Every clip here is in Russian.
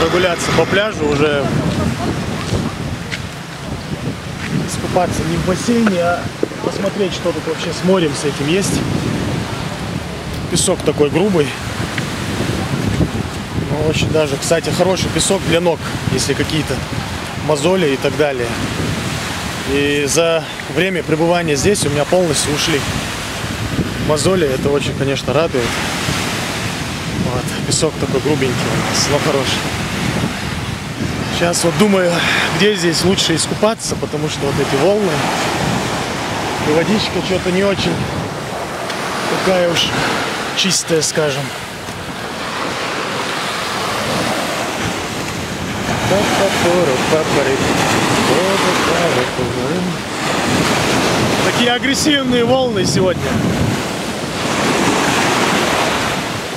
прогуляться по пляжу, уже искупаться не в бассейне, а посмотреть, что тут вообще с морем с этим есть. Песок такой грубый. Ну, очень даже, кстати, хороший песок для ног, если какие-то мозоли и так далее. И за время пребывания здесь у меня полностью ушли мозоли. Это очень, конечно, радует. Вот, песок такой грубенький у нас, но хороший. Сейчас вот думаю, где здесь лучше искупаться, потому что вот эти волны и водичка что-то не очень такая уж чистая, скажем. Такие агрессивные волны сегодня.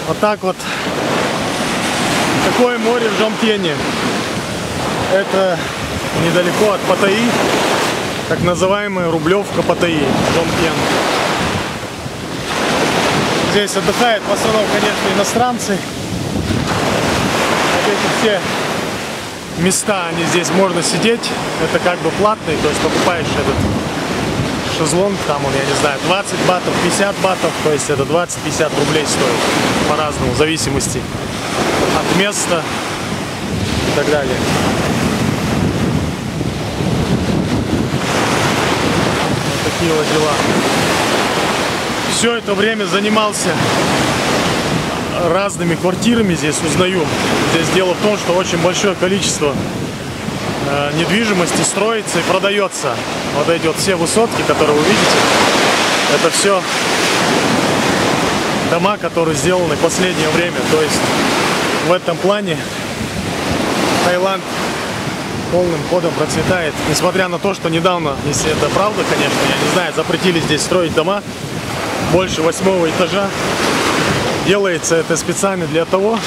Вот так вот. Такое море в Жомпене. Это недалеко от Паттайи. Так называемая Рублевка Паттайи. Жомпен. Здесь отдыхают в основном, конечно, иностранцы. Вот эти все места, они здесь можно сидеть. Это как бы платный, то есть покупаешь этот шезлонг, там он, я не знаю, 20 батов, 50 батов, то есть это 20-50 рублей стоит по-разному, в зависимости от места и так далее. Вот дела. Все это время занимался разными квартирами здесь узнаю. Здесь дело в том, что очень большое количество э, недвижимости строится и продается. Вот эти вот все высотки, которые вы видите, это все дома, которые сделаны в последнее время. То есть в этом плане Таиланд полным ходом процветает. Несмотря на то, что недавно, если это правда, конечно, я не знаю, запретили здесь строить дома больше восьмого этажа. Делается это специально для того,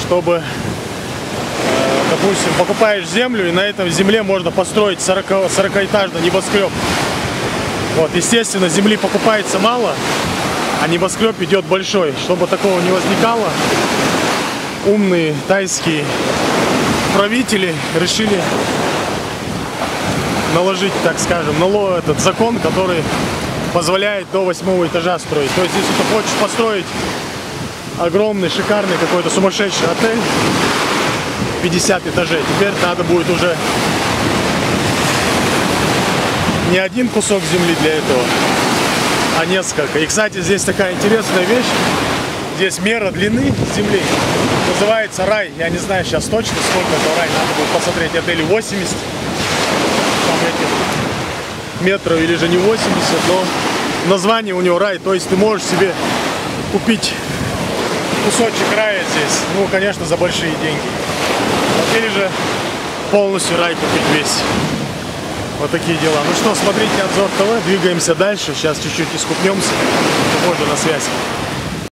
чтобы, э, допустим, покупаешь землю, и на этом земле можно построить 40, 40-этажный небоскреб. Вот, естественно, земли покупается мало, а небоскреб идет большой. Чтобы такого не возникало, умные тайские правители решили наложить, так скажем, налог, этот закон, который позволяет до восьмого этажа строить. То есть, если ты хочешь построить огромный, шикарный какой-то сумасшедший отель, 50 этажей, теперь надо будет уже не один кусок земли для этого, а несколько. И, кстати, здесь такая интересная вещь. Здесь мера длины земли называется рай. Я не знаю сейчас точно, сколько это рай. Надо будет посмотреть. Это или 80 там, метров, или же не 80, но название у него рай. То есть ты можешь себе купить кусочек рая здесь. Ну, конечно, за большие деньги. Вот, или же полностью рай купить весь. Вот такие дела. Ну что, смотрите обзор ТВ, двигаемся дальше. Сейчас чуть-чуть искупнемся. Позже на связь.